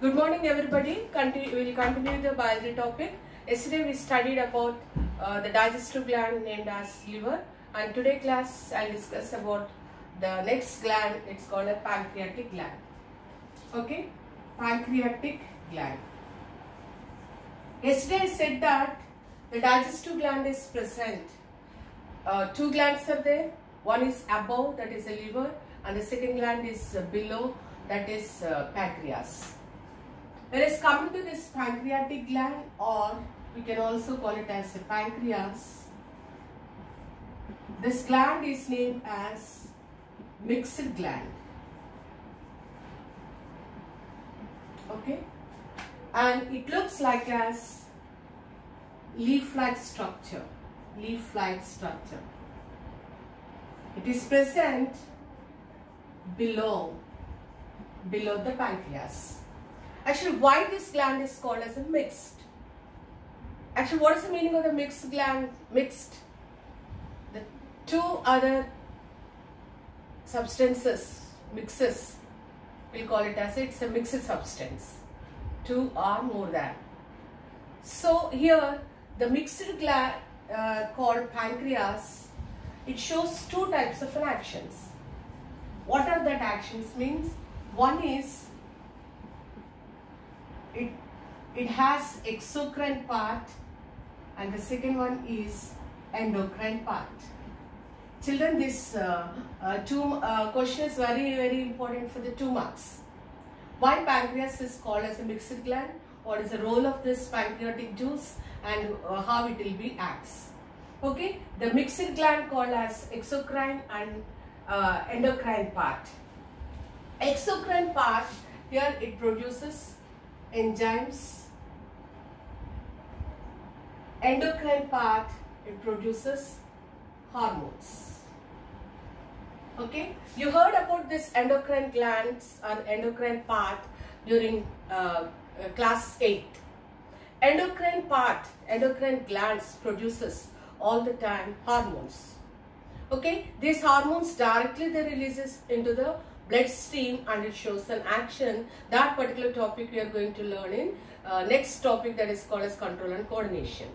Good morning, everybody. Continue, we will continue the biology topic. Yesterday we studied about uh, the digestive gland named as liver, and today class I'll discuss about the next gland. It's called a pancreatic gland. Okay, pancreatic gland. Yesterday I said that the digestive gland is present. Uh, two glands are there. One is above, that is the liver, and the second gland is uh, below, that is uh, pancreas. Whereas coming to this pancreatic gland or we can also call it as a pancreas. This gland is named as mixed gland. Okay. And it looks like as leaf-like structure. Leaf-like structure. It is present below, below the pancreas. Actually, why this gland is called as a mixed? Actually, what is the meaning of the mixed gland? Mixed. The two other substances, mixes, we'll call it as it's a mixed substance. Two or more than. So here, the mixed gland uh, called pancreas, it shows two types of actions. What are that actions means? One is it it has exocrine part and the second one is endocrine part. Children, this uh, uh, two uh, question is very very important for the two marks. Why pancreas is called as a mixed gland? What is the role of this pancreatic juice and uh, how it will be acts? Okay, the mixed gland called as exocrine and uh, endocrine part. Exocrine part here it produces enzymes. Endocrine part, it produces hormones. Okay, you heard about this endocrine glands or endocrine part during uh, class 8. Endocrine part, endocrine glands produces all the time hormones. Okay, these hormones directly they releases into the bloodstream and it shows an action. That particular topic we are going to learn in uh, next topic that is called as control and coordination.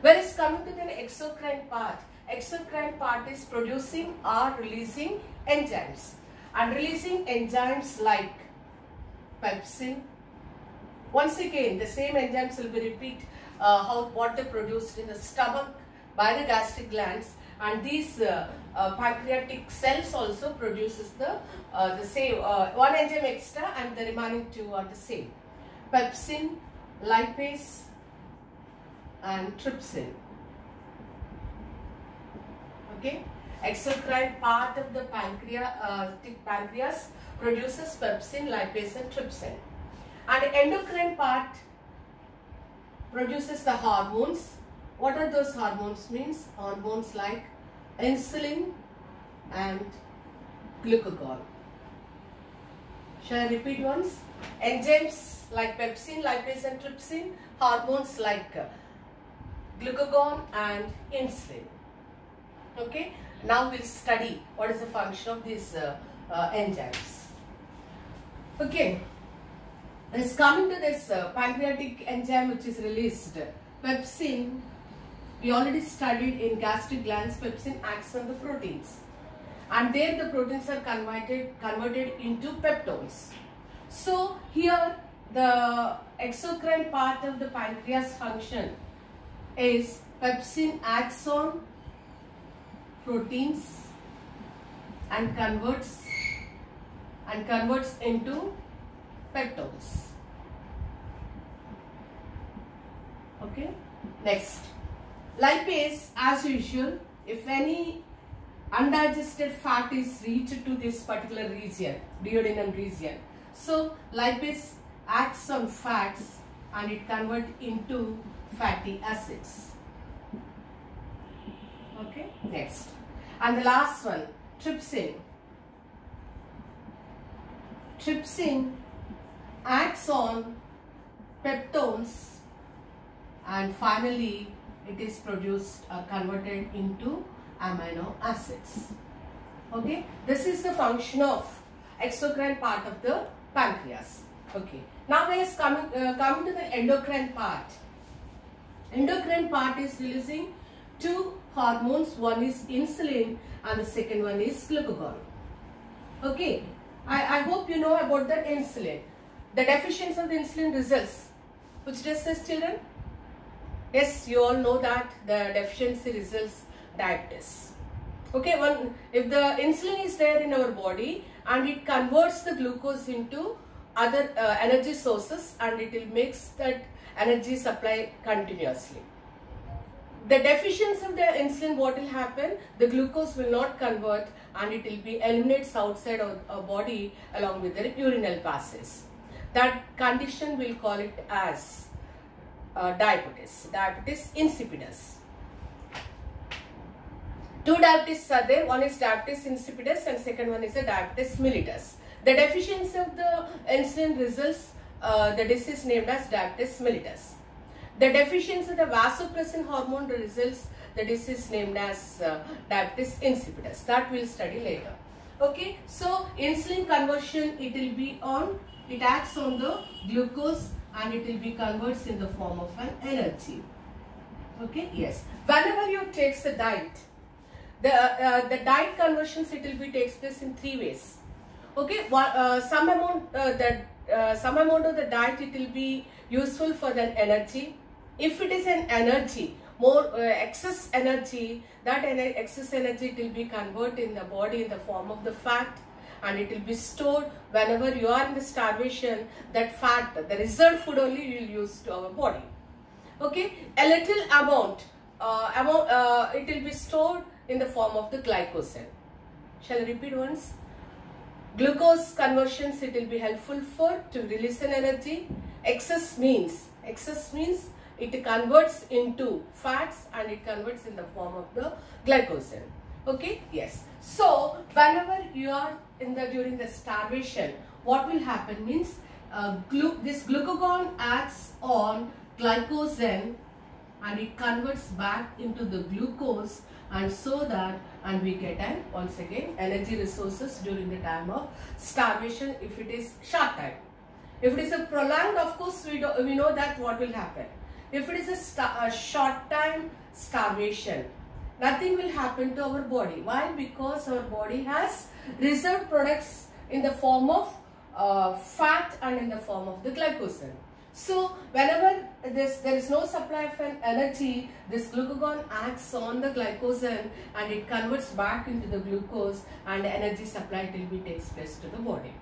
Whereas coming to the exocrine part, exocrine part is producing or releasing enzymes and releasing enzymes like pepsin. Once again, the same enzymes will be repeat uh, how what they produced in the stomach by the gastric glands and these uh, uh, pancreatic cells also produces the uh, the same one enzyme extra and the remaining two are the same. Pepsin lipase and trypsin. Okay? Exocrine part of the pancreas uh, pancreas produces pepsin lipase and trypsin. And endocrine part produces the hormones what are those hormones means hormones like insulin and glucagon. Shall I repeat once? Enzymes like pepsin, lipase and trypsin, hormones like uh, glucagon and insulin. Okay, now we'll study what is the function of these uh, uh, enzymes. Okay, this coming to this uh, pancreatic enzyme which is released, pepsin we already studied in gastric glands pepsin acts on the proteins. And there the proteins are converted converted into peptones. So here the exocrine part of the pancreas function is pepsin acts on proteins and converts and converts into peptones. Okay? Next Lipase, as usual, if any undigested fat is reached to this particular region, duodenum region. So, lipase acts on fats and it converts into fatty acids. Okay, next. And the last one, trypsin. Trypsin acts on peptones and finally it is produced or converted into amino acids. Okay, this is the function of exocrine part of the pancreas. Okay, Now guys, coming, uh, coming to the endocrine part. Endocrine part is releasing two hormones. One is insulin and the second one is glucagon. Okay, I, I hope you know about the insulin. The deficiency of the insulin results. Which does this children? Yes, you all know that the deficiency results diabetes. Okay, one if the insulin is there in our body and it converts the glucose into other uh, energy sources and it will makes that energy supply continuously. The deficiency of the insulin, what will happen? The glucose will not convert and it will be eliminates outside of our body along with the urinal passes. That condition we'll call it as uh, diabetes, diabetes insipidus. Two diabetes are there, one is diabetes insipidus and second one is the diabetes mellitus. The deficiency of the insulin results uh, the disease named as diabetes mellitus. The deficiency of the vasopressin hormone results the disease named as uh, diabetes insipidus. That we'll study later. Okay, so insulin conversion it will be on, it acts on the glucose and it will be converts in the form of an energy. Okay, yes. Whenever you takes the diet, the, uh, the diet conversions it will be takes place in three ways. Okay, uh, some amount uh, that uh, some amount of the diet it will be useful for the energy. If it is an energy, more uh, excess energy, that excess energy it will be converted in the body in the form of the fat and it will be stored whenever you are in the starvation that fat the reserved food only you will use to our body. Okay? A little amount uh, amount uh, it will be stored in the form of the glycogen shall I repeat once? Glucose conversions it will be helpful for to release an energy. Excess means excess means it converts into fats and it converts in the form of the glycogen okay? Yes. So whenever you are in the during the starvation. What will happen means uh, glu this glucagon acts on glycogen and it converts back into the glucose and so that and we get an once again energy resources during the time of starvation if it is short time. If it is a prolonged of course we, do, we know that what will happen. If it is a, a short time starvation nothing will happen to our body. Why? Because our body has reserved products in the form of uh, fat and in the form of the glycogen. So whenever this, there is no supply of energy, this glucagon acts on the glycogen and it converts back into the glucose and energy supply will be takes place to the body.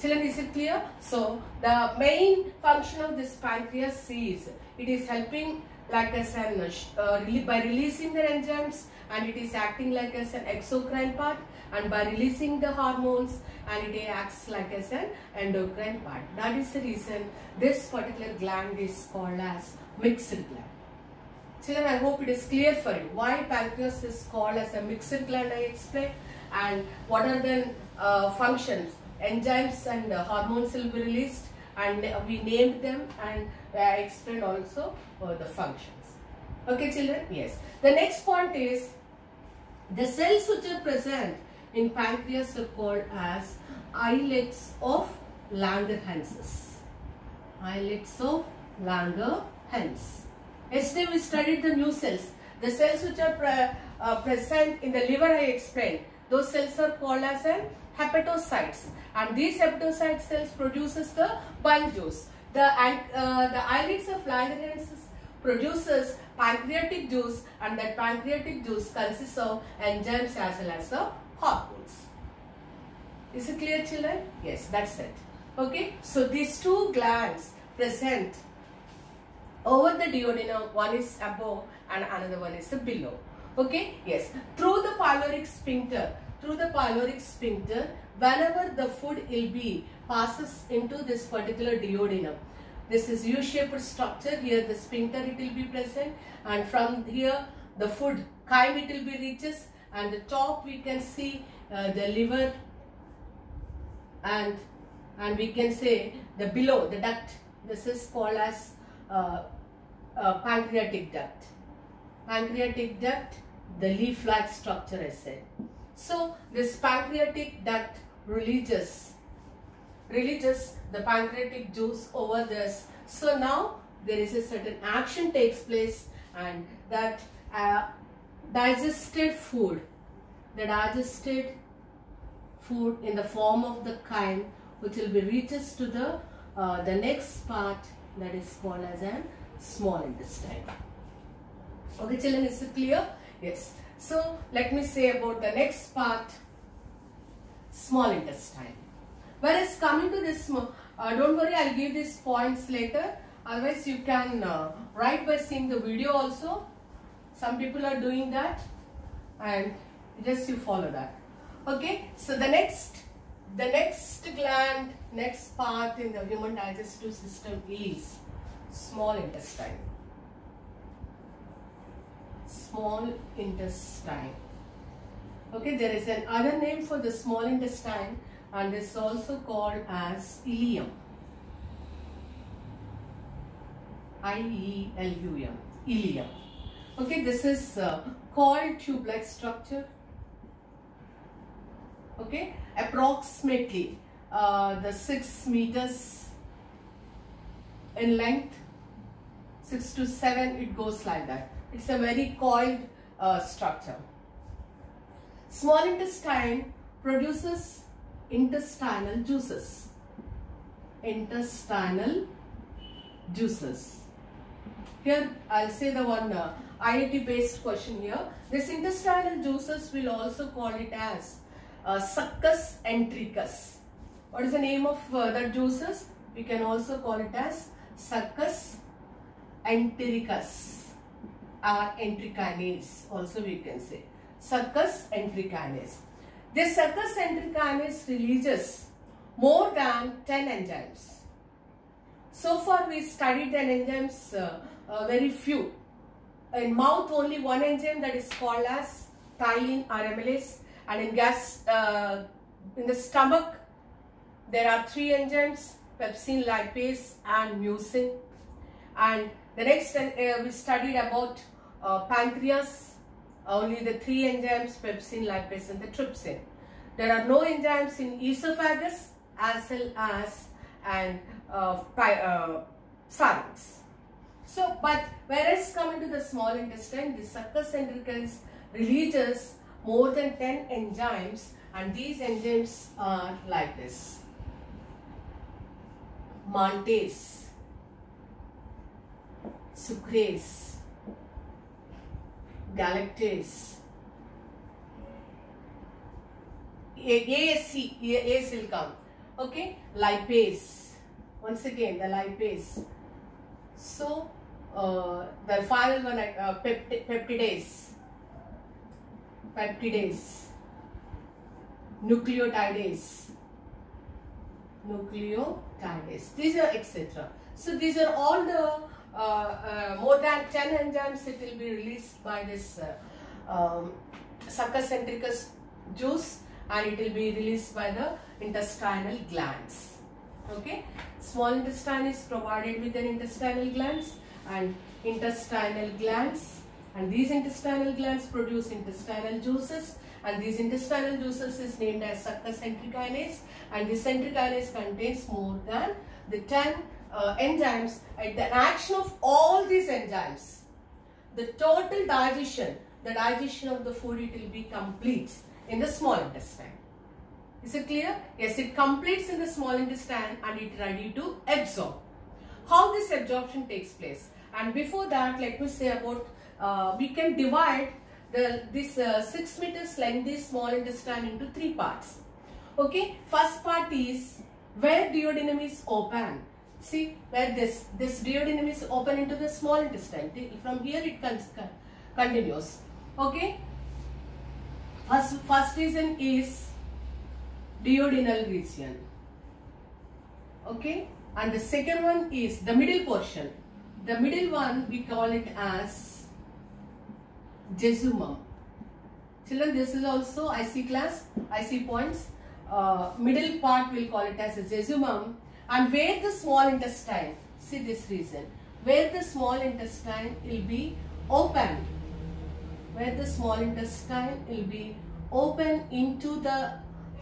Children, is it clear? So the main function of this pancreas is it is helping like as an uh, by releasing the enzymes and it is acting like as an exocrine part and by releasing the hormones and it acts like as an endocrine part. That is the reason this particular gland is called as mixed gland. Children, I hope it is clear for you why pancreas is called as a mixed gland I explained and what are the uh, functions. Enzymes and uh, hormones will be released and we named them and I explained also uh, the functions. Okay children? Yes. The next point is the cells which are present in pancreas are called as islets of Langerhans. Islets of Langerhans. Yesterday we studied the new cells. The cells which are pre uh, present in the liver I explained. Those cells are called as an hepatocytes and these hepatocyte cells produces the bile juice. The, uh, the islets of Langerhans produces pancreatic juice and that pancreatic juice consists of enzymes as well as the hormones. Is it clear children? Yes, that's it. Okay, so these two glands present over the duodenum, one is above and another one is below. Okay, yes, through the pyloric sphincter, through the pyloric sphincter, whenever the food will be passes into this particular duodenum, this is U-shaped structure. Here the sphincter it will be present and from here the food chyme it will be reaches and the top we can see uh, the liver and and we can say the below the duct. This is called as uh, uh, pancreatic duct. Pancreatic duct, the leaf-like structure I said. So this pancreatic duct releases releases the pancreatic juice over this. So now there is a certain action takes place and that uh, digested food, the digested food in the form of the chyme which will be reaches to the uh, the next part that is called as a small intestine. Okay children is it clear? Yes. So let me say about the next part small intestine. Whereas coming to this, uh, don't worry I'll give these points later otherwise you can uh, write by seeing the video also. Some people are doing that and just you follow that. Okay, so the next, the next gland, next part in the human digestive system is small intestine. Small intestine. Okay, there is another name for the small intestine and is also called as ileum. I-E-L-U-M, ileum. Okay, this is uh, called tube-like structure. Okay, approximately uh, the 6 meters in length, 6 to 7 it goes like that. It's a very coiled uh, structure. Small intestine produces intestinal juices. Intestinal juices. Here I'll say the one uh, IIT based question here. This intestinal juices will also call it as uh, succus entericus. What is the name of uh, that juices? We can also call it as succus entericus or entericanase also we can say. Succus entericanase. This succus entericanase releases more than 10 enzymes. So far we studied the enzymes uh, uh, very few. In mouth only one enzyme that is called as ptyalin or amylase and in gas uh, in the stomach there are three enzymes pepsin, lipase and mucin and the next uh, we studied about uh, pancreas only the three enzymes pepsin, lipase and the trypsin. There are no enzymes in esophagus as well as and uh, uh, pharynx. So, but whereas coming to the small intestine, the succus entericus releases more than 10 enzymes and these enzymes are like this. Maltase, sucrase, galactase, ASC, AS will come. Okay, lipase. Once again, the lipase. So, uh, the final one, uh, peptidase, peptidase, nucleotidase, nucleotidase. These are etc. So, these are all the more than 10 enzymes it will be released by this uh, um, juice and it will be released by the intestinal glands. Okay, small intestine is provided with an intestinal glands and intestinal glands and these intestinal glands produce intestinal juices and these intestinal juices is named as succus entericanase and this entericanase contains more than the 10 uh, enzymes at the action of all these enzymes the total digestion the digestion of the food it will be complete in the small intestine. Is it clear? Yes it completes in the small intestine and it ready to absorb. How this absorption takes place? And before that let me say about uh, we can divide the this uh, 6 meters lengthy small intestine into three parts. Okay? First part is where duodenum is open see where this this duodenum is open into the small intestine from here it continues okay first first reason is duodenal region okay and the second one is the middle portion the middle one we call it as jejunum. Children, this is also IC class, IC points. Uh, middle part we'll call it as jejunum. And where the small intestine, see this reason, where the small intestine will be open, where the small intestine will be open into the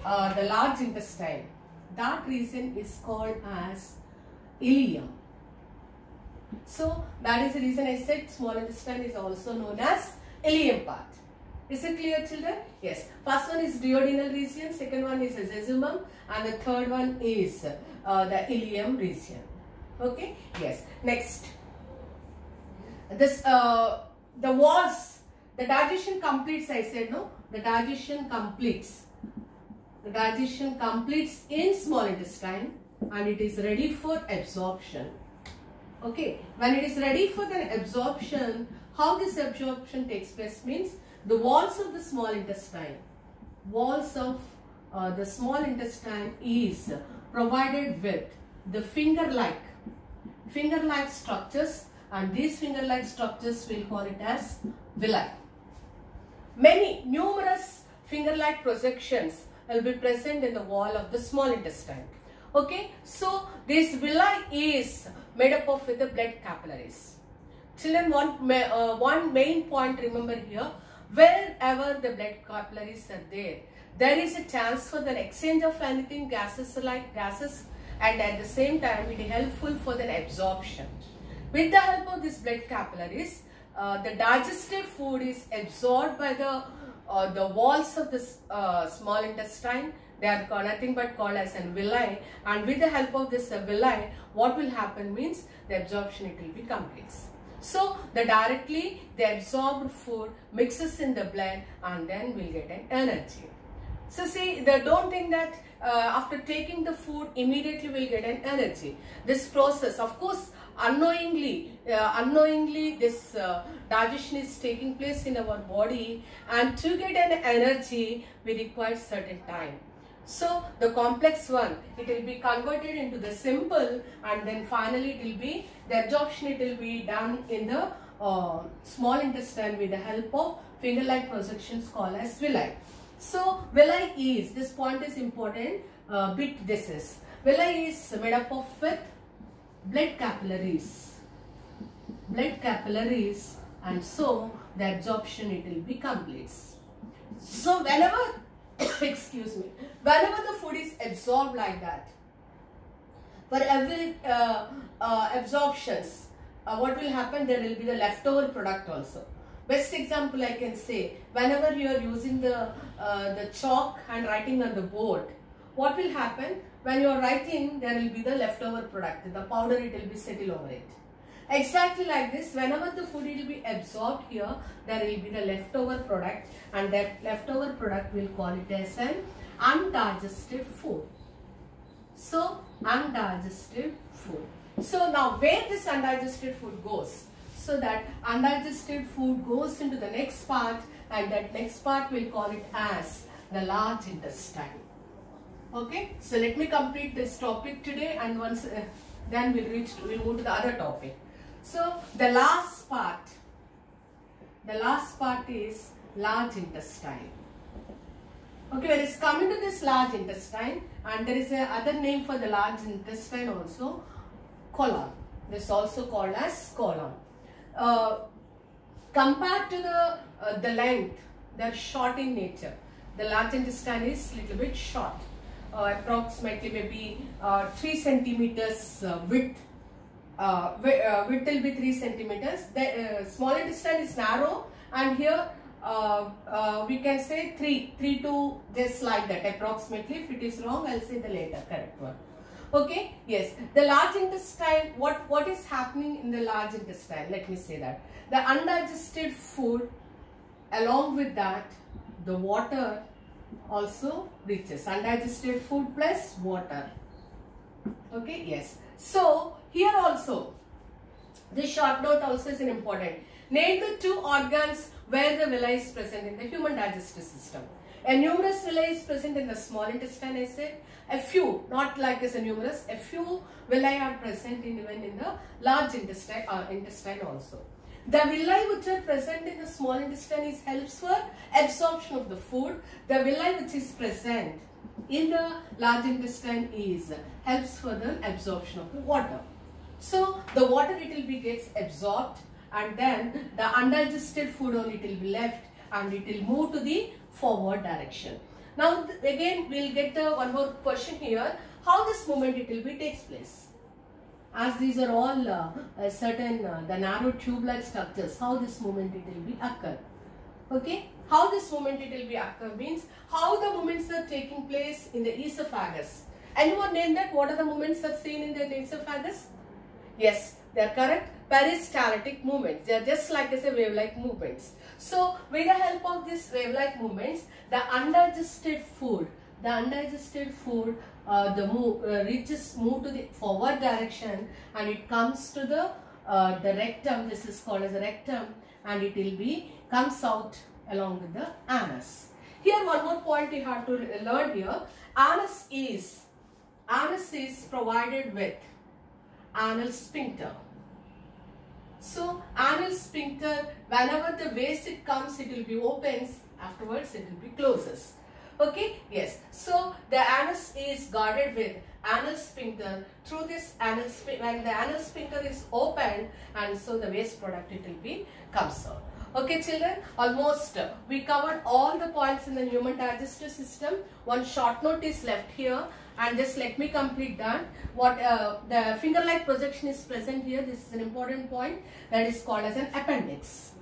uh, the large intestine. that region is called as ileum. So that is the reason I said small intestine is also known as ileum part. Is it clear children? Yes. First one is duodenal region, second one is jejunum and the third one is uh, the ileum region. Okay? Yes. Next. This, uh, the walls, the digestion completes I said no? The digestion completes. The digestion completes in small intestine and it is ready for absorption. Okay, when it is ready for the absorption, how this absorption takes place means the walls of the small intestine, walls of uh, the small intestine is provided with the finger-like, finger-like structures and these finger-like structures we'll call it as villi. Many numerous finger-like projections will be present in the wall of the small intestine. Okay, so this villi is made up of the blood capillaries. Children, one, uh, one main point remember here, wherever the blood capillaries are there, there is a chance for the exchange of anything gases like gases and at the same time it is helpful for the absorption. With the help of these blood capillaries, uh, the digested food is absorbed by the uh, the walls of the uh, small intestine they are called, nothing but called as an villi and with the help of this villi what will happen means the absorption it will be complete. So the directly the absorbed food mixes in the blood and then we'll get an energy. So see, they don't think that uh, after taking the food immediately we'll get an energy. This process, of course, unknowingly, uh, unknowingly this uh, digestion is taking place in our body and to get an energy we require certain time. So the complex one, it will be converted into the simple and then finally it will be, the absorption it will be done in the uh, small intestine with the help of finger-like projections called as villi. So villi is, this point is important, uh, bit this is. Villi is made up of with blood capillaries. Blood capillaries and so the absorption it will be complete. So whenever excuse me, whenever the food is absorbed like that, for every uh, uh, absorptions, uh, what will happen? There will be the leftover product also. Best example I can say, whenever you are using the, uh, the chalk and writing on the board, what will happen? When you are writing, there will be the leftover product, the powder it will be settled over it. Exactly like this, whenever the food will be absorbed here, there will be the leftover product and that leftover product will call it as an undigested food. So, undigested food. So, now where this undigested food goes? So that undigested food goes into the next part and that next part we'll call it as the large intestine. Okay, so let me complete this topic today and once uh, then we'll reach, we'll move to the other topic. So the last part, the last part is large intestine. Okay, when it's coming to this large intestine and there is a other name for the large intestine also, colon. This is also called as colon. Uh, compared to the, uh, the length, they're short in nature. The large intestine is little bit short. Uh, approximately maybe uh, 3 centimeters uh, width width will be 3 centimeters. The small intestine is narrow and here uh, uh, we can say 3, 3 to just like that approximately. If it is wrong, I'll say the later correct one. Okay, yes. The large intestine, what, what is happening in the large intestine? Let me say that. The undigested food, along with that, the water also reaches. Undigested food plus water. Okay, yes. So, here also, this short note also is an important. Name the two organs where the villi is present in the human digestive system. A numerous villi is present in the small intestine, I said. A few, not like as a numerous, a few villi are present in, even in the large intestine, uh, intestine also. The villi which are present in the small intestine is helps for absorption of the food. The villi which is present in the large intestine is helps for the absorption of the water. So the water it will be gets absorbed and then the undigested food only will be left and it will move to the forward direction. Now again we'll get the one more question here. how this movement it will be takes place. As these are all uh, uh, certain uh, the narrow tube-like structures, how this movement it will be occur. Okay, how this movement it will be occur means how the movements are taking place in the esophagus. Anyone name that? What are the movements are seen in the esophagus? Yes, they are correct. Peristaltic movements. They are just like as a wave-like movements. So, with the help of these wave-like movements, the undigested food, the undigested food, uh, the move uh, reaches move to the forward direction, and it comes to the uh, the rectum. This is called as the rectum, and it will be comes out along with the anus. Here, one more point you have to learn here. Anus is anus is provided with anal sphincter. So anal sphincter, whenever the waste it comes, it will be opens. Afterwards, it will be closes. Okay, yes. So the anus is guarded with anal sphincter. Through this anal sphincter, when the anal sphincter is opened, and so the waste product it will be comes out. Okay children, almost uh, we covered all the points in the human digestive system. One short note is left here and just let me complete that. What uh, the finger-like projection is present here. This is an important point that is called as an appendix.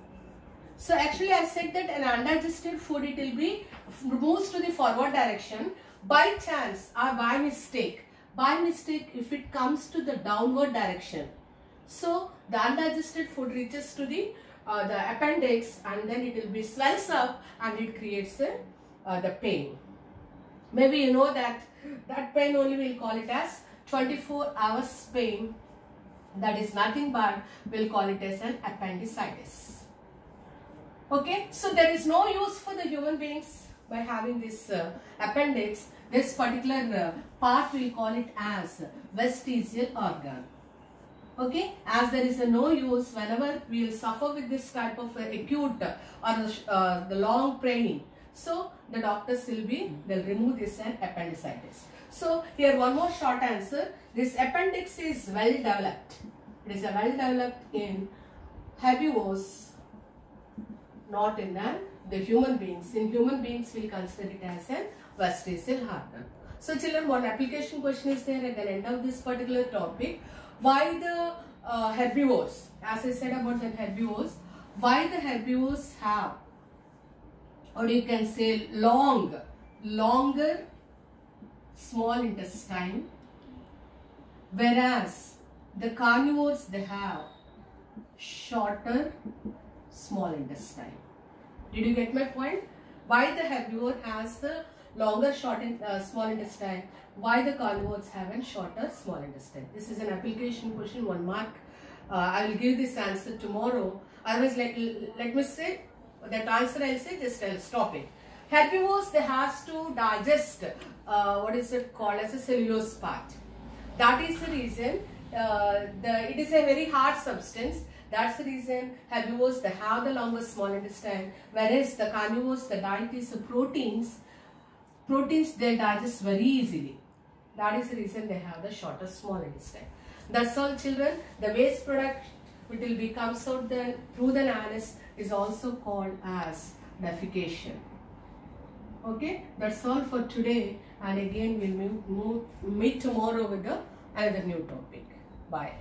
So actually I said that an undigested food it will be moves to the forward direction by chance or by mistake. By mistake if it comes to the downward direction. So the undigested food reaches to the uh, the appendix and then it will be swells up and it creates a, uh, the pain. Maybe you know that that pain only we'll call it as 24 hours pain. That is nothing but we'll call it as an appendicitis. Okay, so there is no use for the human beings by having this uh, appendix. This particular uh, part we'll call it as vestigial organ. Okay, as there is a no use whenever we will suffer with this type of uh, acute or uh, the long pain so the doctors will be, they'll remove this and appendicitis. So here one more short answer. This appendix is well developed. It is a well developed in herbivores, not in the, the human beings. In human beings, we'll consider it as a vestigial organ. So children, one application question is there at the end of this particular topic. Why the uh, herbivores, as I said about the herbivores, why the herbivores have or you can say long, longer small intestine whereas the carnivores they have shorter small intestine. Did you get my point? Why the herbivore has the longer short in, uh, small intestine? Why the carnivores have a shorter small intestine? This is an application question, one mark. Uh, I will give this answer tomorrow. Otherwise, let, let me say that answer I'll say just I'll stop it. Herbivores they has to digest uh, what is it called as a cellulose part. That is the reason uh, the, it is a very hard substance. That's the reason herbivores they have the longer small intestine whereas the carnivores the diet is proteins. Proteins they digest very easily. That is the reason they have the shorter small intestine. That's all children. The waste product it will be comes out through the anus is also called as defecation. Okay, that's all for today and again we'll move meet tomorrow with the, another new topic. Bye.